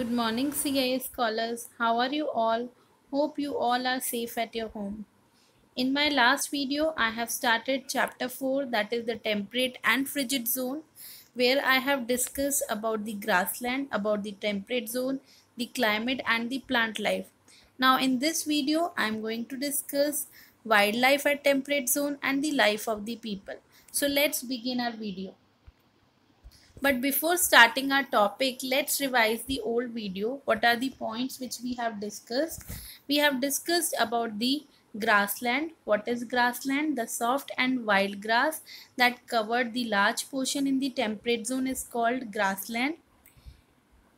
Good morning, CIS scholars. How are you all? Hope you all are safe at your home. In my last video, I have started chapter 4 that is the temperate and frigid zone where I have discussed about the grassland, about the temperate zone, the climate and the plant life. Now in this video, I am going to discuss wildlife at temperate zone and the life of the people. So let's begin our video. But before starting our topic, let's revise the old video. What are the points which we have discussed? We have discussed about the grassland. What is grassland? The soft and wild grass that covered the large portion in the temperate zone is called grassland.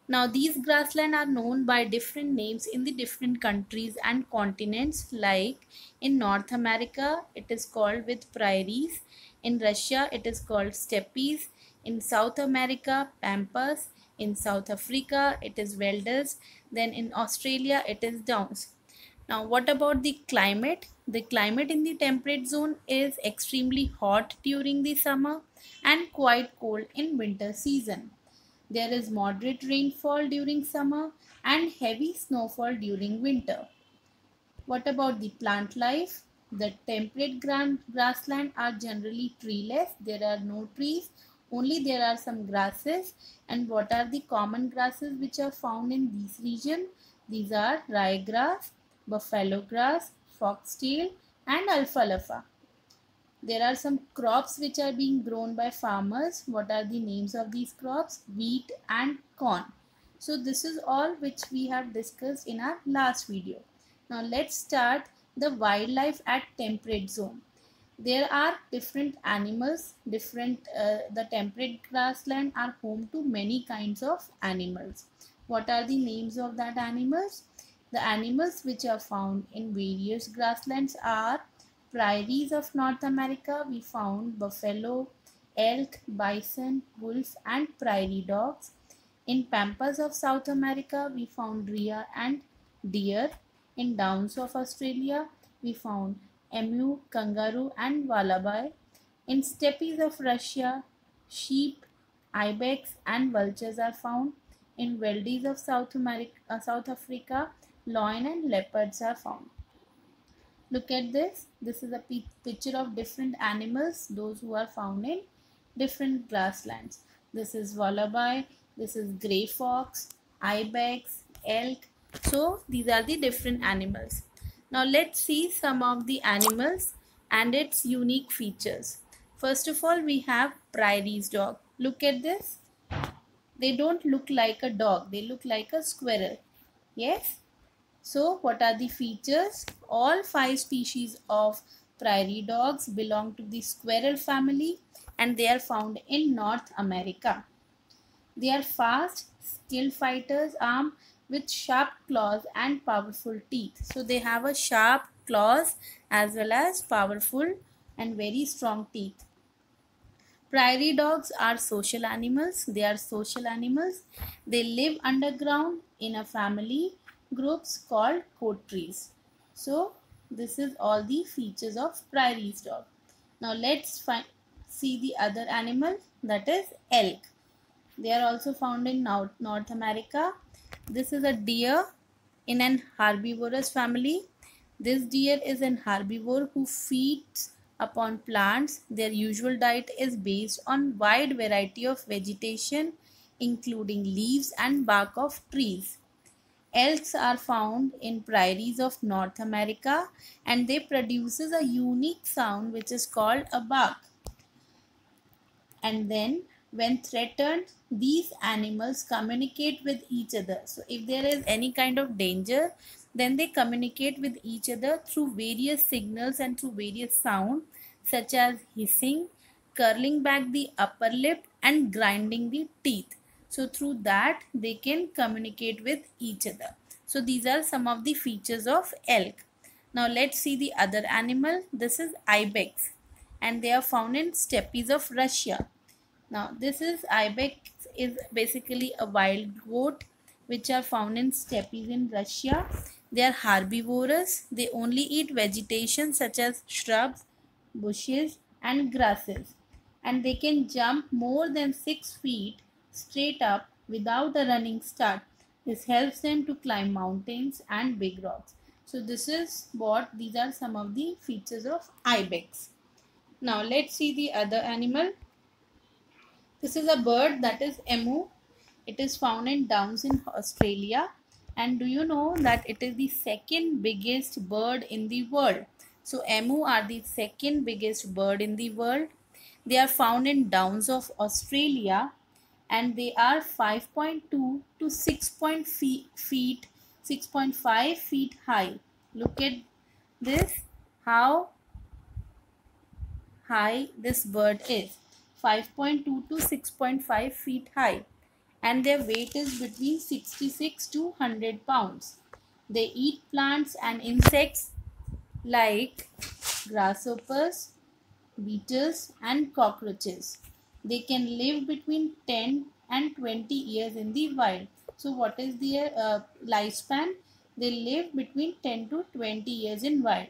Now these grassland are known by different names in the different countries and continents like in North America it is called with prairies. In Russia it is called steppes in South America, Pampas. In South Africa, it is Velders. Then in Australia, it is Downs. Now, what about the climate? The climate in the temperate zone is extremely hot during the summer and quite cold in winter season. There is moderate rainfall during summer and heavy snowfall during winter. What about the plant life? The temperate grassland are generally treeless. There are no trees only there are some grasses. And what are the common grasses which are found in this region? These are ryegrass buffalo grass foxtail and alfalfa. There are some crops which are being grown by farmers. What are the names of these crops? Wheat and corn. So this is all which we have discussed in our last video. Now let's start the wildlife at temperate zone there are different animals different uh, the temperate grassland are home to many kinds of animals. What are the names of that animals? The animals which are found in various grasslands are prairies of north america. We found buffalo elk bison wolf and prairie dogs. In pampas of south america we found rhea and deer. In downs of australia we found emu, kangaroo and wallaby. In steppes of Russia, sheep, ibex and vultures are found. In wilds of South, America, uh, South Africa, lion and leopards are found. Look at this. This is a picture of different animals, those who are found in different grasslands. This is wallaby, this is grey fox, ibex, elk. So these are the different animals. Now let's see some of the animals and its unique features. First of all, we have prairies dog. Look at this. They don't look like a dog. They look like a squirrel. Yes. So what are the features? All five species of prairie dogs belong to the squirrel family and they are found in North America. They are fast, skilled fighters armed with sharp claws and powerful teeth. So they have a sharp claws as well as powerful and very strong teeth. Prairie dogs are social animals. They are social animals. They live underground in a family groups called coteries. So this is all the features of prairie dog. Now let's find, see the other animal that is elk. They are also found in North, North America this is a deer in an herbivorous family. This deer is an herbivore who feeds upon plants. Their usual diet is based on wide variety of vegetation including leaves and bark of trees. Elks are found in prairies of North America and they produces a unique sound which is called a bark. And then when threatened these animals communicate with each other. So if there is any kind of danger then they communicate with each other through various signals and through various sound such as hissing curling back the upper lip and grinding the teeth. So through that they can communicate with each other. So these are some of the features of elk. Now let's see the other animal. This is ibex and they are found in steppes of russia now this is ibex is basically a wild goat which are found in steppes in Russia. They are herbivorous. They only eat vegetation such as shrubs, bushes and grasses. And they can jump more than 6 feet straight up without a running start. This helps them to climb mountains and big rocks. So this is what these are some of the features of ibex. Now let's see the other animal. This is a bird that is emu. It is found in Downs in Australia. And do you know that it is the second biggest bird in the world? So emu are the second biggest bird in the world. They are found in Downs of Australia and they are 5.2 to 6 feet 6.5 feet high look at this how high this bird is 5.2 to 6.5 feet high and their weight is between 66 to 100 pounds they eat plants and insects like grasshoppers beetles and cockroaches they can live between 10 and 20 years in the wild so what is their uh, lifespan they live between 10 to 20 years in wild.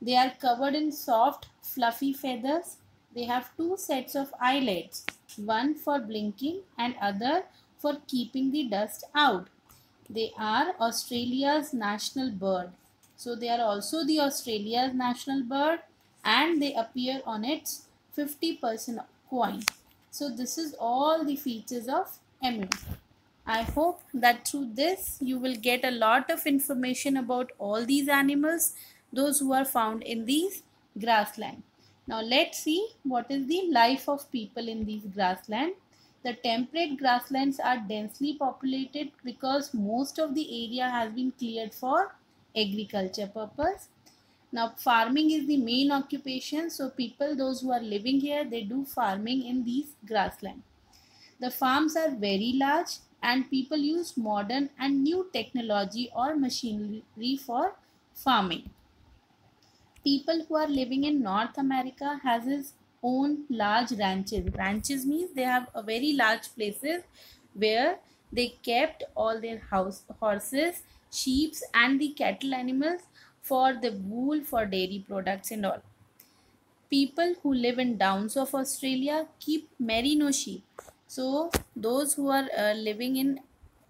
They are covered in soft, fluffy feathers. They have two sets of eyelids, one for blinking and other for keeping the dust out. They are Australia's national bird. So they are also the Australia's national bird and they appear on its 50% coin. So this is all the features of emu. I hope that through this you will get a lot of information about all these animals, those who are found in these grassland. Now let's see what is the life of people in these grassland. The temperate grasslands are densely populated because most of the area has been cleared for agriculture purpose. Now farming is the main occupation. So people, those who are living here, they do farming in these grassland. The farms are very large and people use modern and new technology or machinery for farming. People who are living in North America has his own large ranches. Ranches means they have a very large places where they kept all their house horses, sheep and the cattle animals for the wool for dairy products and all. People who live in downs of Australia keep merino sheep so those who are uh, living in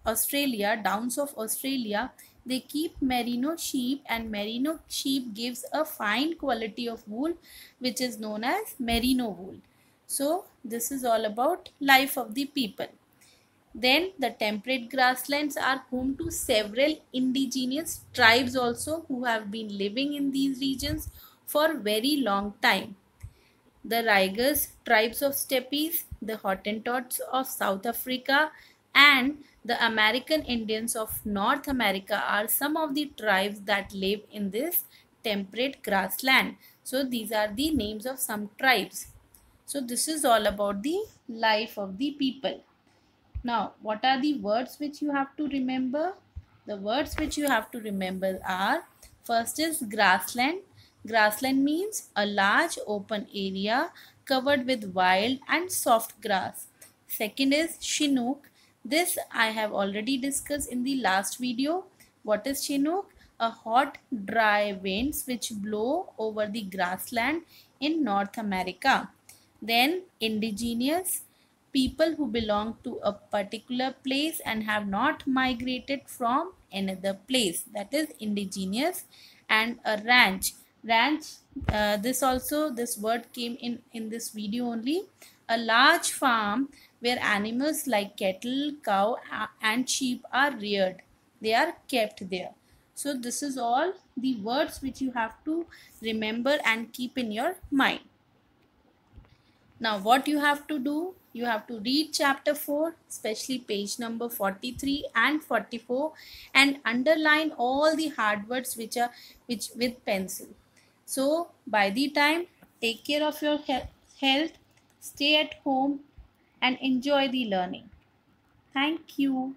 Australia, downs of Australia, they keep merino sheep and merino sheep gives a fine quality of wool which is known as merino wool. So this is all about life of the people. Then the temperate grasslands are home to several indigenous tribes also who have been living in these regions for very long time. The Raigers tribes of steppes, the Hottentots of South Africa and the American Indians of North America are some of the tribes that live in this temperate grassland. So these are the names of some tribes. So this is all about the life of the people. Now what are the words which you have to remember? The words which you have to remember are first is grassland Grassland means a large open area covered with wild and soft grass. Second is Chinook. This I have already discussed in the last video. What is Chinook? A hot dry winds which blow over the grassland in North America. Then indigenous people who belong to a particular place and have not migrated from another place that is indigenous and a ranch ranch uh, this also this word came in in this video only a large farm where animals like cattle cow and sheep are reared. They are kept there. So this is all the words which you have to remember and keep in your mind. Now what you have to do you have to read chapter 4 especially page number 43 and 44 and underline all the hard words which are which with pencil. So by the time, take care of your health, stay at home and enjoy the learning. Thank you.